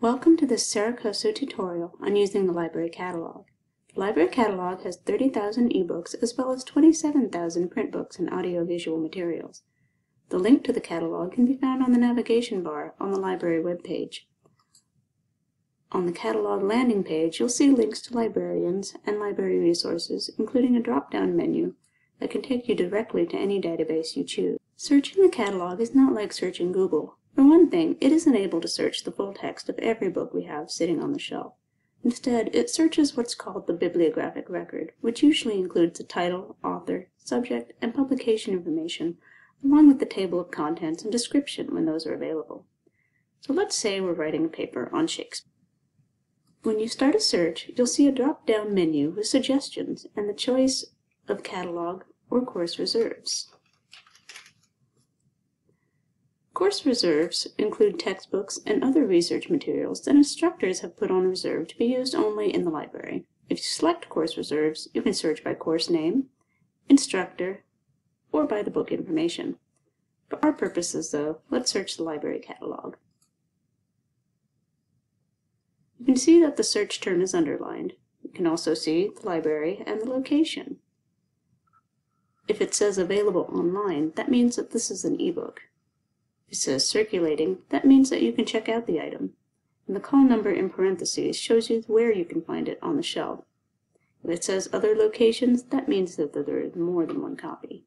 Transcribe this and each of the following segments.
Welcome to this Cerro Coso tutorial on using the Library Catalog. The Library Catalog has 30,000 ebooks as well as 27,000 print books and audiovisual materials. The link to the catalog can be found on the navigation bar on the library webpage. On the catalog landing page, you'll see links to librarians and library resources, including a drop-down menu that can take you directly to any database you choose. Searching the catalog is not like searching Google. For one thing, it isn't able to search the full text of every book we have sitting on the shelf. Instead, it searches what's called the bibliographic record, which usually includes the title, author, subject, and publication information, along with the table of contents and description when those are available. So let's say we're writing a paper on Shakespeare. When you start a search, you'll see a drop-down menu with suggestions and the choice of catalog or course reserves. Course reserves include textbooks and other research materials that instructors have put on reserve to be used only in the library. If you select course reserves, you can search by course name, instructor, or by the book information. For our purposes, though, let's search the library catalog. You can see that the search term is underlined. You can also see the library and the location. If it says available online, that means that this is an ebook says circulating, that means that you can check out the item. And the call number in parentheses shows you where you can find it on the shelf. If it says other locations, that means that there is more than one copy.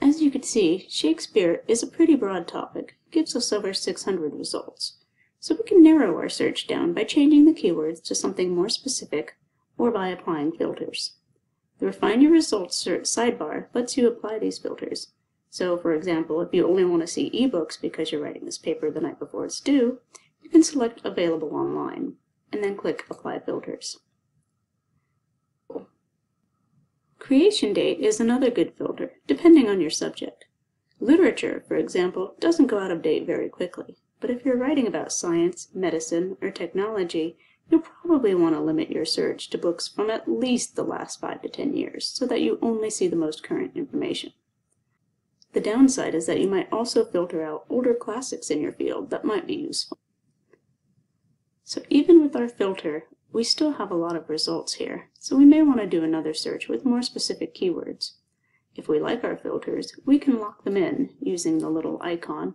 As you can see, Shakespeare is a pretty broad topic, it gives us over 600 results. So we can narrow our search down by changing the keywords to something more specific or by applying filters. The Refine Your Results sidebar lets you apply these filters. So, for example, if you only want to see ebooks because you're writing this paper the night before it's due, you can select Available Online, and then click Apply Filters. Creation date is another good filter, depending on your subject. Literature, for example, doesn't go out of date very quickly, but if you're writing about science, medicine, or technology, you'll probably want to limit your search to books from at least the last 5 to 10 years so that you only see the most current information. The downside is that you might also filter out older classics in your field that might be useful. So even with our filter, we still have a lot of results here, so we may want to do another search with more specific keywords. If we like our filters, we can lock them in using the little icon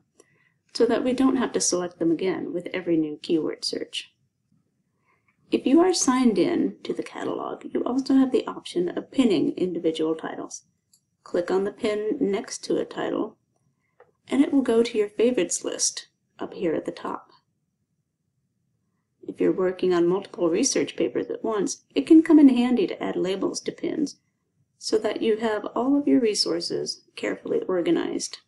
so that we don't have to select them again with every new keyword search. If you are signed in to the catalog, you also have the option of pinning individual titles. Click on the pin next to a title, and it will go to your favorites list up here at the top. If you're working on multiple research papers at once, it can come in handy to add labels to pins so that you have all of your resources carefully organized.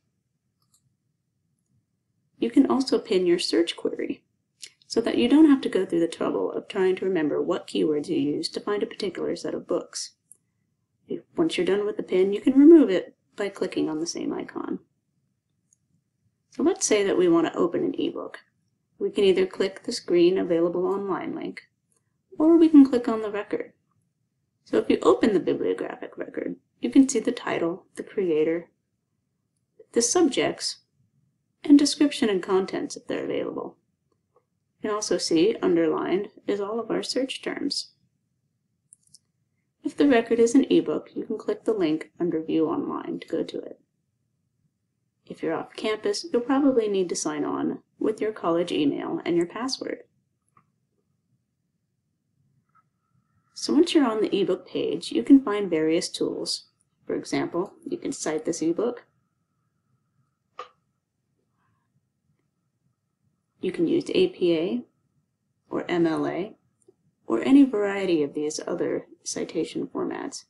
You can also pin your search query so that you don't have to go through the trouble of trying to remember what keywords you use to find a particular set of books. Once you're done with the pin, you can remove it by clicking on the same icon. So let's say that we want to open an ebook. We can either click the screen available online link, or we can click on the record. So if you open the bibliographic record, you can see the title, the creator, the subjects, and description and contents if they're available. You can also see underlined is all of our search terms. If the record is an ebook, you can click the link under View Online to go to it. If you're off campus, you'll probably need to sign on with your college email and your password. So once you're on the ebook page, you can find various tools. For example, you can cite this ebook. You can use APA or MLA or any variety of these other citation formats.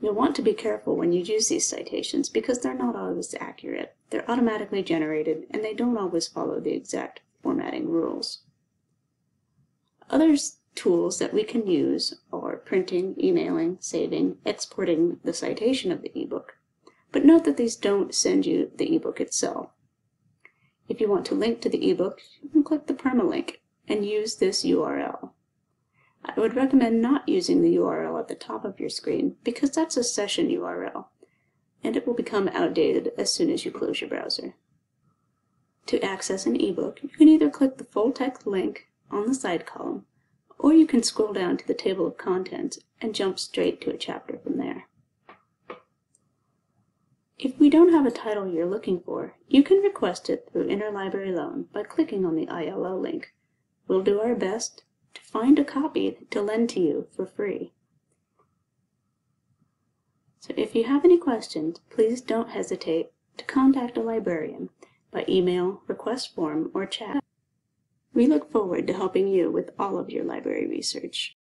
You'll want to be careful when you use these citations because they're not always accurate. They're automatically generated and they don't always follow the exact formatting rules. Other tools that we can use are printing, emailing, saving, exporting the citation of the ebook. But note that these don't send you the ebook itself. If you want to link to the ebook, you can click the permalink and use this URL. I would recommend not using the URL at the top of your screen because that's a session URL and it will become outdated as soon as you close your browser. To access an ebook, you can either click the full text link on the side column, or you can scroll down to the table of contents and jump straight to a chapter from there. If we don't have a title you're looking for, you can request it through Interlibrary Loan by clicking on the ILO link. We'll do our best to find a copy to lend to you for free. So if you have any questions, please don't hesitate to contact a librarian by email, request form, or chat. We look forward to helping you with all of your library research.